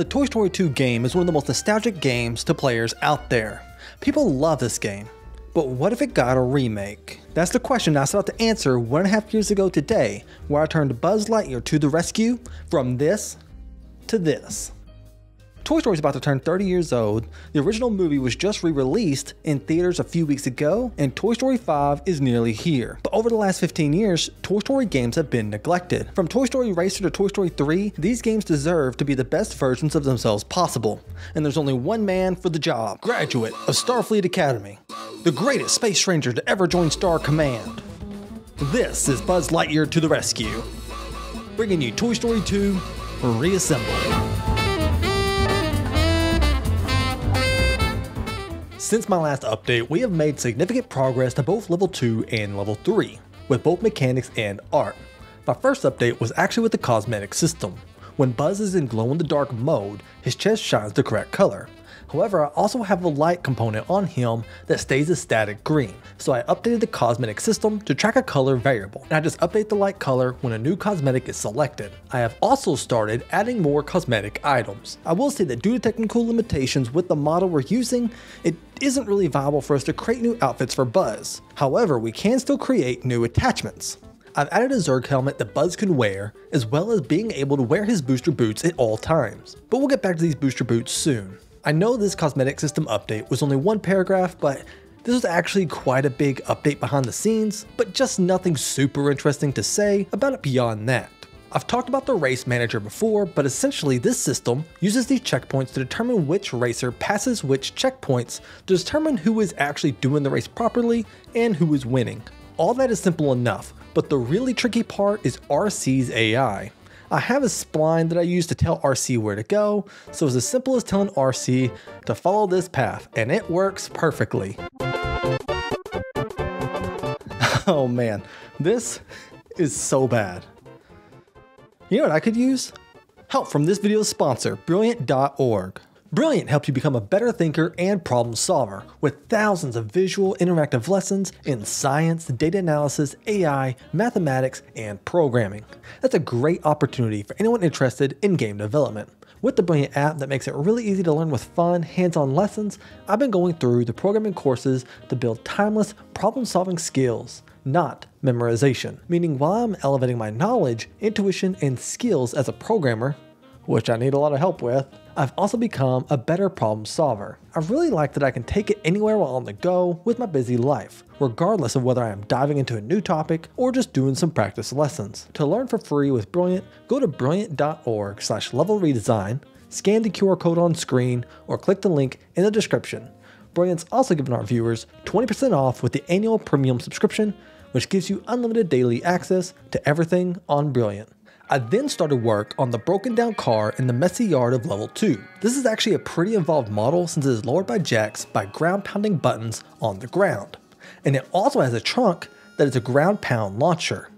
The Toy Story 2 game is one of the most nostalgic games to players out there. People love this game. But what if it got a remake? That's the question I set out to answer one and a half years ago today, where I turned Buzz Lightyear to the rescue from this to this. Toy Story is about to turn 30 years old. The original movie was just re-released in theaters a few weeks ago, and Toy Story 5 is nearly here. But over the last 15 years, Toy Story games have been neglected. From Toy Story Racer to Toy Story 3, these games deserve to be the best versions of themselves possible. And there's only one man for the job. Graduate of Starfleet Academy. The greatest space ranger to ever join Star Command. This is Buzz Lightyear to the rescue. Bringing you Toy Story 2 Reassembled. Since my last update, we have made significant progress to both level 2 and level 3, with both mechanics and art. My first update was actually with the cosmetic system. When Buzz is in glow in the dark mode, his chest shines the correct color. However, I also have a light component on him that stays a static green, so I updated the cosmetic system to track a color variable, and I just update the light color when a new cosmetic is selected. I have also started adding more cosmetic items. I will say that due to technical limitations with the model we're using, it isn't really viable for us to create new outfits for Buzz. However, we can still create new attachments. I've added a Zurg helmet that Buzz can wear, as well as being able to wear his booster boots at all times. But we'll get back to these booster boots soon. I know this cosmetic system update was only one paragraph, but this was actually quite a big update behind the scenes, but just nothing super interesting to say about it beyond that. I've talked about the race manager before, but essentially this system uses these checkpoints to determine which racer passes which checkpoints to determine who is actually doing the race properly and who is winning. All that is simple enough, but the really tricky part is RC's AI. I have a spline that I use to tell RC where to go, so it's as simple as telling RC to follow this path, and it works perfectly. oh man, this is so bad. You know what I could use? Help from this video's sponsor, Brilliant.org. Brilliant helps you become a better thinker and problem solver with thousands of visual interactive lessons in science, data analysis, AI, mathematics, and programming. That's a great opportunity for anyone interested in game development. With the Brilliant app that makes it really easy to learn with fun, hands-on lessons, I've been going through the programming courses to build timeless problem-solving skills, not memorization. Meaning while I'm elevating my knowledge, intuition, and skills as a programmer, which I need a lot of help with, I've also become a better problem solver. I really like that I can take it anywhere while on the go with my busy life, regardless of whether I am diving into a new topic or just doing some practice lessons. To learn for free with Brilliant, go to brilliant.org slash level redesign, scan the QR code on screen, or click the link in the description. Brilliant's also giving our viewers 20% off with the annual premium subscription, which gives you unlimited daily access to everything on Brilliant. I then started work on the broken down car in the messy yard of level 2. This is actually a pretty involved model since it is lowered by jacks by ground pounding buttons on the ground. And it also has a trunk that is a ground pound launcher.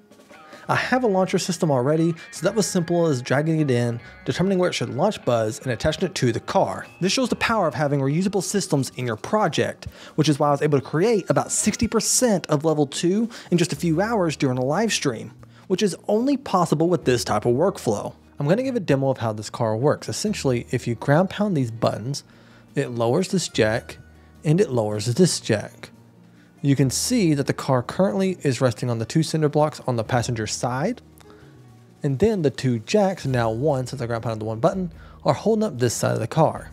I have a launcher system already, so that was simple as dragging it in, determining where it should launch Buzz, and attaching it to the car. This shows the power of having reusable systems in your project, which is why I was able to create about 60% of level 2 in just a few hours during a live stream which is only possible with this type of workflow. I'm going to give a demo of how this car works. Essentially, if you ground pound these buttons, it lowers this jack and it lowers this jack. You can see that the car currently is resting on the two cinder blocks on the passenger side. And then the two jacks, now one since I ground pounded the one button, are holding up this side of the car.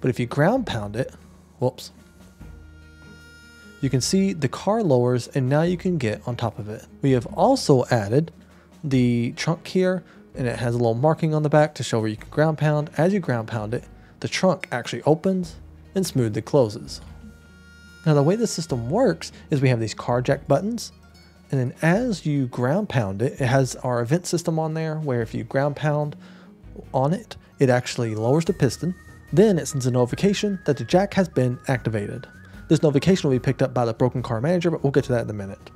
But if you ground pound it, whoops, you can see the car lowers and now you can get on top of it. We have also added the trunk here and it has a little marking on the back to show where you can ground pound. As you ground pound it, the trunk actually opens and smoothly closes. Now the way the system works is we have these car jack buttons and then as you ground pound it, it has our event system on there where if you ground pound on it, it actually lowers the piston. Then it sends a notification that the jack has been activated. This notification will be picked up by the broken car manager, but we'll get to that in a minute.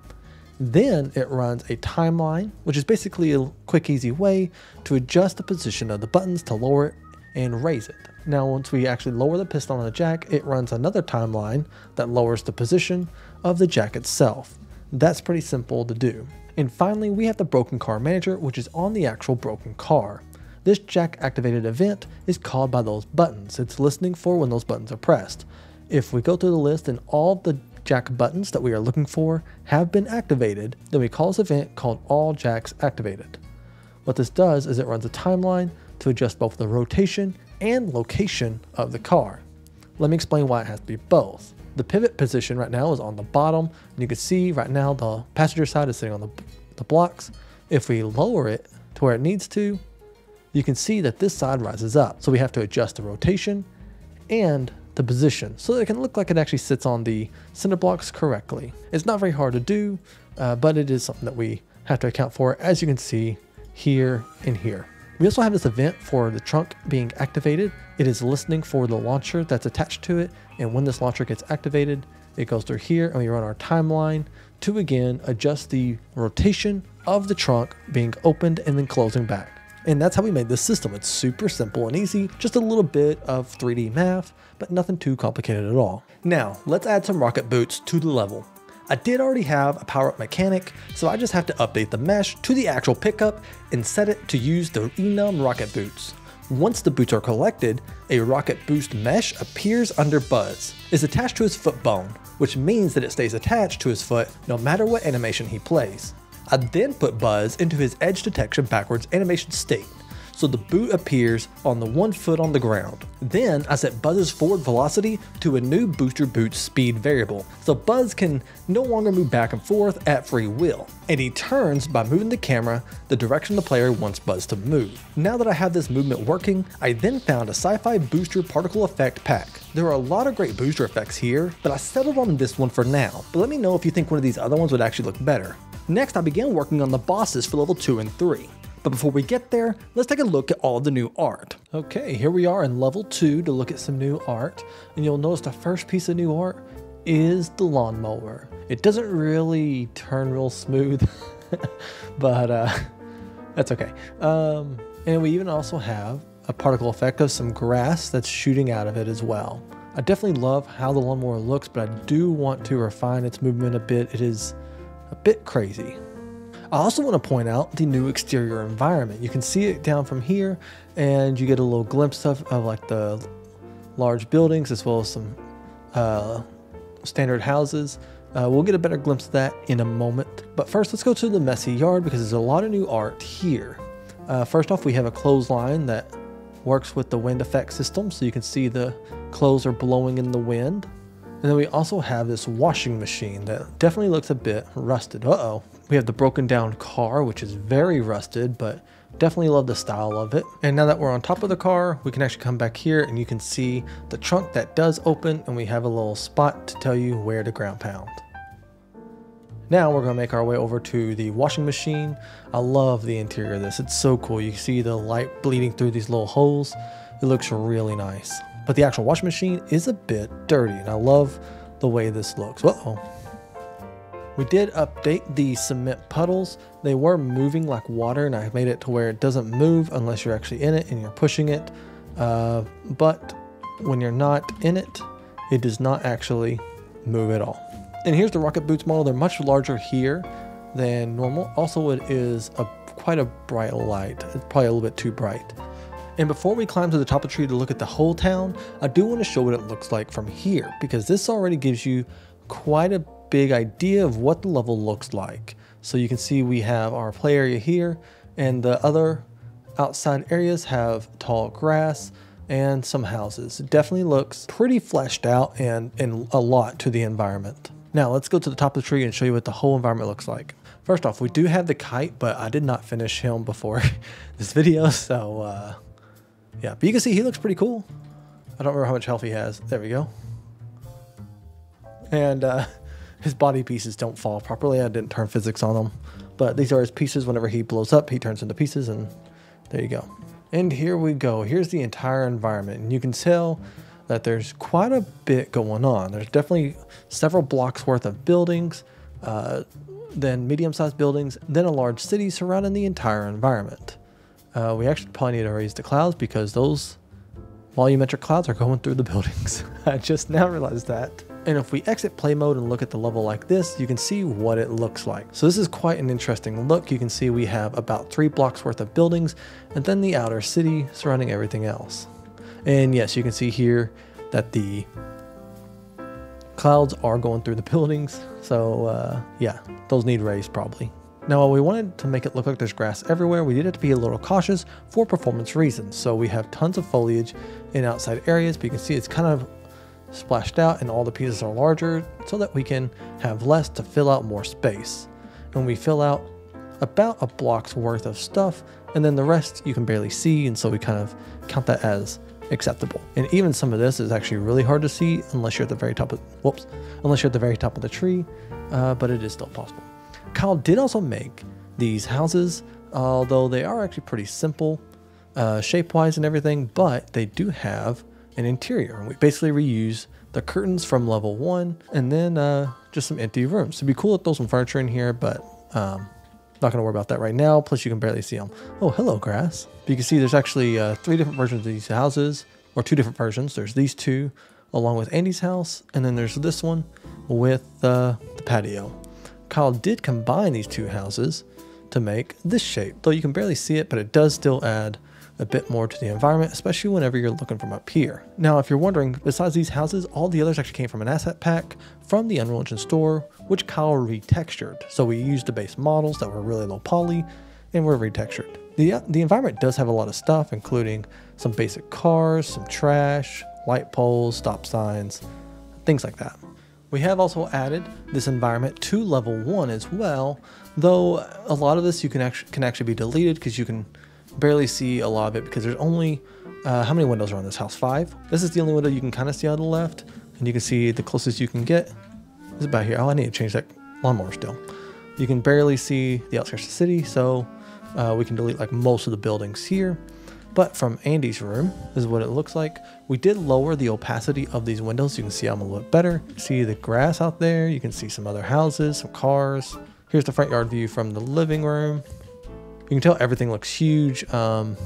Then it runs a timeline, which is basically a quick, easy way to adjust the position of the buttons to lower it and raise it. Now, once we actually lower the piston on the jack, it runs another timeline that lowers the position of the jack itself. That's pretty simple to do. And finally, we have the broken car manager, which is on the actual broken car. This jack activated event is called by those buttons. It's listening for when those buttons are pressed. If we go through the list and all the jack buttons that we are looking for have been activated, then we call this event called all jacks activated. What this does is it runs a timeline to adjust both the rotation and location of the car. Let me explain why it has to be both. The pivot position right now is on the bottom, and you can see right now the passenger side is sitting on the, the blocks. If we lower it to where it needs to, you can see that this side rises up. So we have to adjust the rotation and the position so that it can look like it actually sits on the cinder blocks correctly. It's not very hard to do, uh, but it is something that we have to account for as you can see here and here. We also have this event for the trunk being activated. It is listening for the launcher that's attached to it. And when this launcher gets activated, it goes through here and we run our timeline to again adjust the rotation of the trunk being opened and then closing back. And that's how we made this system. It's super simple and easy, just a little bit of 3D math, but nothing too complicated at all. Now, let's add some rocket boots to the level. I did already have a power up mechanic, so I just have to update the mesh to the actual pickup and set it to use the Enum rocket boots. Once the boots are collected, a rocket boost mesh appears under Buzz. It's attached to his foot bone, which means that it stays attached to his foot no matter what animation he plays. I then put Buzz into his edge detection backwards animation state, so the boot appears on the one foot on the ground. Then I set Buzz's forward velocity to a new booster boot speed variable, so Buzz can no longer move back and forth at free will, and he turns by moving the camera the direction the player wants Buzz to move. Now that I have this movement working, I then found a sci-fi booster particle effect pack. There are a lot of great booster effects here, but I settled on this one for now, but let me know if you think one of these other ones would actually look better. Next, I began working on the bosses for level 2 and 3. But before we get there, let's take a look at all the new art. Okay, here we are in level 2 to look at some new art. And you'll notice the first piece of new art is the lawnmower. It doesn't really turn real smooth, but uh, that's okay. Um, and we even also have a particle effect of some grass that's shooting out of it as well. I definitely love how the lawnmower looks, but I do want to refine its movement a bit. It is a bit crazy. I also want to point out the new exterior environment. You can see it down from here and you get a little glimpse of, of like the large buildings as well as some uh, standard houses. Uh, we'll get a better glimpse of that in a moment. But first, let's go to the messy yard because there's a lot of new art here. Uh, first off, we have a clothesline that works with the wind effect system, so you can see the clothes are blowing in the wind. And then we also have this washing machine that definitely looks a bit rusted. Uh-oh. We have the broken down car, which is very rusted, but definitely love the style of it. And now that we're on top of the car, we can actually come back here and you can see the trunk that does open and we have a little spot to tell you where to ground pound. Now we're gonna make our way over to the washing machine. I love the interior of this. It's so cool. You see the light bleeding through these little holes. It looks really nice. But the actual washing machine is a bit dirty and I love the way this looks. Uh-oh. We did update the cement puddles. They were moving like water and I made it to where it doesn't move unless you're actually in it and you're pushing it. Uh, but when you're not in it, it does not actually move at all. And here's the Rocket Boots model. They're much larger here than normal. Also, it is a quite a bright light. It's probably a little bit too bright. And before we climb to the top of the tree to look at the whole town, I do want to show what it looks like from here because this already gives you quite a big idea of what the level looks like. So you can see we have our play area here and the other outside areas have tall grass and some houses. It definitely looks pretty fleshed out and, and a lot to the environment. Now let's go to the top of the tree and show you what the whole environment looks like. First off, we do have the kite, but I did not finish him before this video, so uh, yeah, but you can see he looks pretty cool. I don't remember how much health he has. There we go. And uh, his body pieces don't fall properly. I didn't turn physics on them. But these are his pieces. Whenever he blows up, he turns into pieces and there you go. And here we go. Here's the entire environment. And you can tell that there's quite a bit going on. There's definitely several blocks worth of buildings, uh, then medium-sized buildings, then a large city surrounding the entire environment. Uh, we actually probably need to raise the clouds because those volumetric clouds are going through the buildings. I just now realized that. And if we exit play mode and look at the level like this, you can see what it looks like. So this is quite an interesting look. You can see we have about three blocks worth of buildings and then the outer city surrounding everything else. And yes, you can see here that the clouds are going through the buildings. So uh, yeah, those need rays probably. Now, while we wanted to make it look like there's grass everywhere, we did have to be a little cautious for performance reasons. So we have tons of foliage in outside areas, but you can see it's kind of splashed out and all the pieces are larger so that we can have less to fill out more space. And we fill out about a block's worth of stuff, and then the rest you can barely see, and so we kind of count that as acceptable. And even some of this is actually really hard to see unless you're at the very top of, whoops, unless you're at the very top of the tree, uh, but it is still possible. Kyle did also make these houses, although they are actually pretty simple uh, shape-wise and everything, but they do have an interior. And we basically reuse the curtains from level one and then uh, just some empty rooms. It'd be cool to throw some furniture in here, but um, not gonna worry about that right now. Plus you can barely see them. Oh, hello grass. But you can see there's actually uh, three different versions of these houses or two different versions. There's these two along with Andy's house. And then there's this one with uh, the patio. Kyle did combine these two houses to make this shape, though you can barely see it, but it does still add a bit more to the environment, especially whenever you're looking from up here. Now, if you're wondering, besides these houses, all the others actually came from an asset pack from the Unreal Engine store, which Kyle retextured. So we used the base models that were really low poly and were retextured. The, uh, the environment does have a lot of stuff, including some basic cars, some trash, light poles, stop signs, things like that. We have also added this environment to level one as well, though a lot of this you can actually can actually be deleted because you can barely see a lot of it because there's only uh, how many windows are on this house? Five. This is the only window you can kind of see on the left, and you can see the closest you can get is about here. Oh, I need to change that lawnmower still. You can barely see the outskirts of the city, so uh, we can delete like most of the buildings here. But from Andy's room, this is what it looks like. We did lower the opacity of these windows you can see them a little bit better. See the grass out there. You can see some other houses, some cars. Here's the front yard view from the living room. You can tell everything looks huge. Um,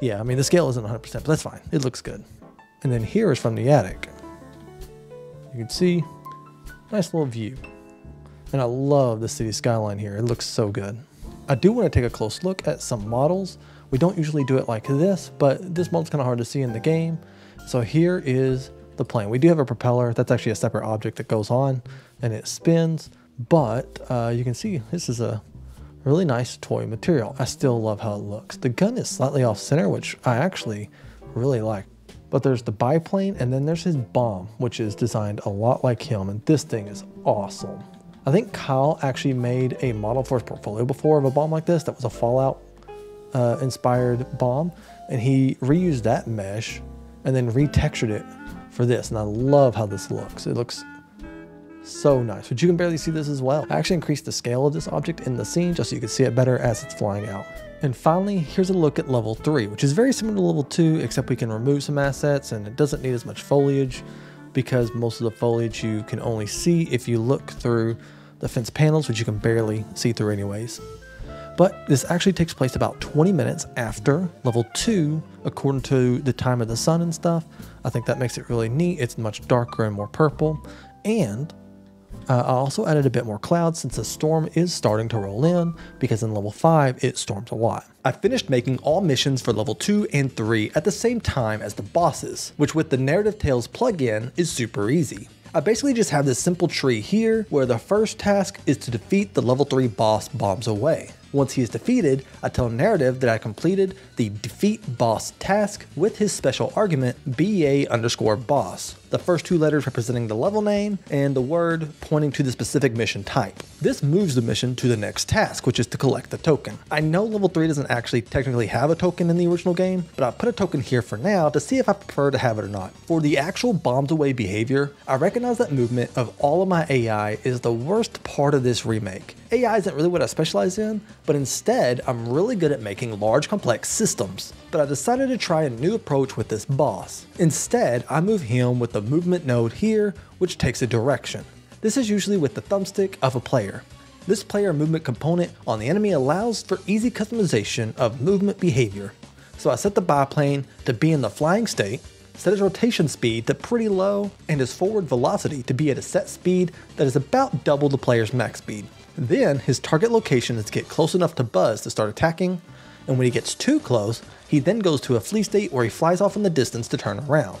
yeah, I mean, the scale isn't 100%, but that's fine. It looks good. And then here is from the attic. You can see, nice little view. And I love the city skyline here. It looks so good. I do want to take a close look at some models. We don't usually do it like this, but this model's kind of hard to see in the game. So here is the plane. We do have a propeller. That's actually a separate object that goes on and it spins. But uh, you can see this is a really nice toy material. I still love how it looks. The gun is slightly off center, which I actually really like. But there's the biplane and then there's his bomb, which is designed a lot like him. And this thing is awesome. I think Kyle actually made a model for his portfolio before of a bomb like this that was a Fallout uh, inspired bomb and he reused that mesh and then retextured it for this. And I love how this looks. It looks so nice, but you can barely see this as well. I actually increased the scale of this object in the scene just so you can see it better as it's flying out. And finally, here's a look at level 3, which is very similar to level 2, except we can remove some assets and it doesn't need as much foliage because most of the foliage you can only see if you look through the fence panels, which you can barely see through anyways. But this actually takes place about 20 minutes after level 2, according to the time of the sun and stuff. I think that makes it really neat. It's much darker and more purple. And uh, I also added a bit more clouds since the storm is starting to roll in, because in level 5 it storms a lot. I finished making all missions for level 2 and 3 at the same time as the bosses, which with the Narrative Tales plugin is super easy. I basically just have this simple tree here where the first task is to defeat the level 3 boss bombs away. Once he is defeated, I tell narrative that I completed the defeat boss task with his special argument BA underscore boss, the first two letters representing the level name and the word pointing to the specific mission type. This moves the mission to the next task, which is to collect the token. I know level 3 doesn't actually technically have a token in the original game, but I put a token here for now to see if I prefer to have it or not. For the actual bombs away behavior, I recognize that movement of all of my AI is the worst part of this remake. AI isn't really what I specialize in, but instead I'm really good at making large complex systems. But I decided to try a new approach with this boss. Instead, I move him with the movement node here, which takes a direction. This is usually with the thumbstick of a player. This player movement component on the enemy allows for easy customization of movement behavior. So I set the biplane to be in the flying state, set his rotation speed to pretty low and his forward velocity to be at a set speed that is about double the player's max speed. Then his target location is to get close enough to Buzz to start attacking, and when he gets too close, he then goes to a flee state where he flies off in the distance to turn around.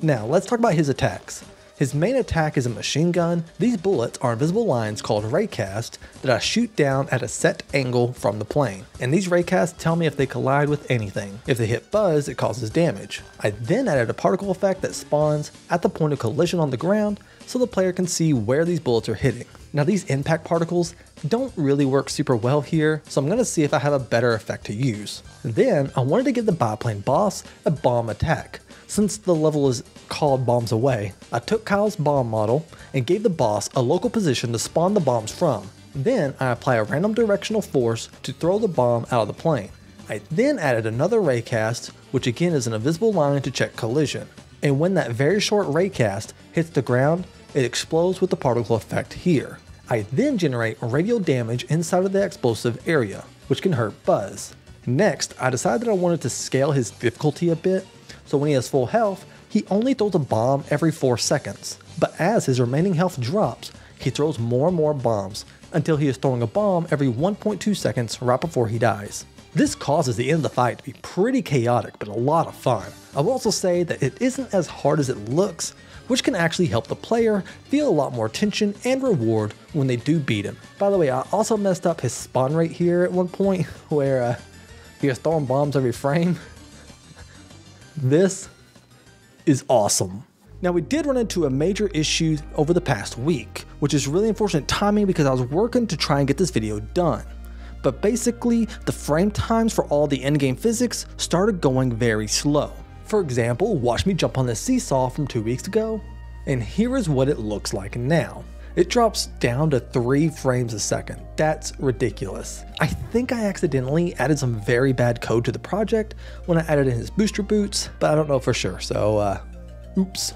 Now let's talk about his attacks. His main attack is a machine gun. These bullets are invisible lines called raycast that I shoot down at a set angle from the plane. And these raycasts tell me if they collide with anything. If they hit Buzz, it causes damage. I then added a particle effect that spawns at the point of collision on the ground so the player can see where these bullets are hitting. Now these impact particles don't really work super well here, so I'm going to see if I have a better effect to use. Then I wanted to give the biplane boss a bomb attack. Since the level is called Bombs Away, I took Kyle's bomb model and gave the boss a local position to spawn the bombs from. Then I apply a random directional force to throw the bomb out of the plane. I then added another raycast, which again is an invisible line to check collision. And when that very short raycast hits the ground, it explodes with the particle effect here. I then generate radial damage inside of the explosive area, which can hurt Buzz. Next, I decided that I wanted to scale his difficulty a bit so when he has full health, he only throws a bomb every 4 seconds. But as his remaining health drops, he throws more and more bombs until he is throwing a bomb every 1.2 seconds right before he dies. This causes the end of the fight to be pretty chaotic but a lot of fun. I will also say that it isn't as hard as it looks, which can actually help the player feel a lot more tension and reward when they do beat him. By the way, I also messed up his spawn rate here at one point where uh, he was throwing bombs every frame. This is awesome. Now, we did run into a major issue over the past week, which is really unfortunate timing because I was working to try and get this video done. But basically, the frame times for all the endgame physics started going very slow. For example, watch me jump on the seesaw from two weeks ago, and here is what it looks like now. It drops down to 3 frames a second. That's ridiculous. I think I accidentally added some very bad code to the project when I added in his booster boots, but I don't know for sure, so uh, oops.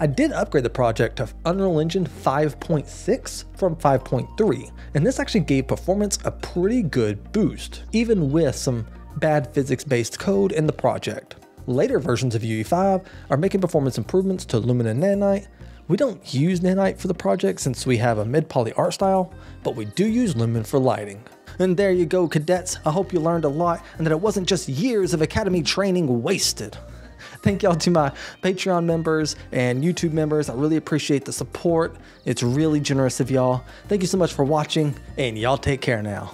I did upgrade the project to Unreal Engine 5.6 from 5.3, and this actually gave performance a pretty good boost, even with some bad physics-based code in the project. Later versions of UE5 are making performance improvements to Lumen and Nanite, we don't use Nanite for the project since we have a mid-poly art style, but we do use Lumen for lighting. And there you go, cadets. I hope you learned a lot and that it wasn't just years of academy training wasted. Thank y'all to my Patreon members and YouTube members. I really appreciate the support. It's really generous of y'all. Thank you so much for watching, and y'all take care now.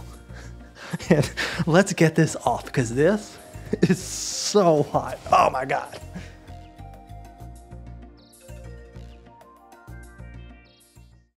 and let's get this off because this is so hot. Oh my God.